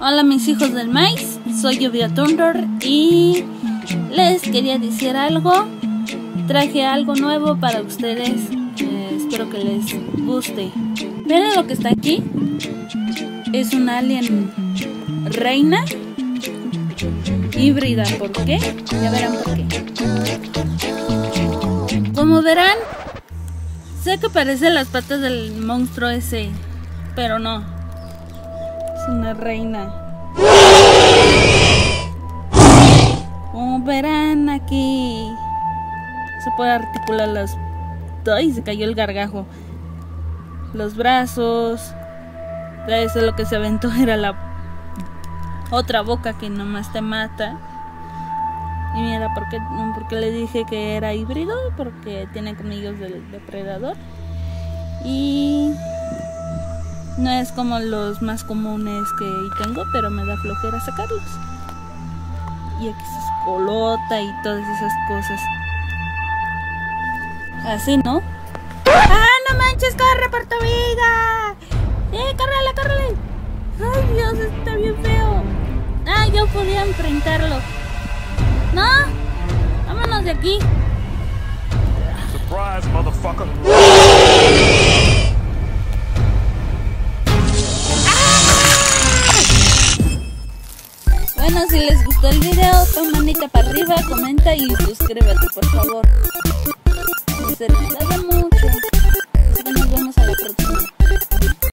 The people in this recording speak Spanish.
Hola mis hijos del maíz, soy Lluvia Thunder y les quería decir algo. Traje algo nuevo para ustedes, eh, espero que les guste. Miren lo que está aquí. Es un alien reina híbrida. ¿Por qué? Ya verán por qué. Como verán, sé que parecen las patas del monstruo ese, pero no. Una reina. Como verán aquí, se puede articular las... ¡Ay! Se cayó el gargajo. Los brazos. Eso lo que se aventó era la otra boca que nomás te mata. Y mira, porque, porque le dije que era híbrido, porque tiene colmillos del depredador. Y no es como los más comunes que tengo, pero me da flojera sacarlos. Y aquí se colota y todas esas cosas. Así, ¿no? ¡Ah, no manches! ¡Corre por tu vida! ¡Sí, córrele, córrele! ¡Ay, Dios, está bien feo! Ah, yo podía enfrentarlo. No, vámonos de aquí. Surprise, motherfucker. Bueno, si les gustó el video, pon manita para arriba, comenta y suscríbete, por favor.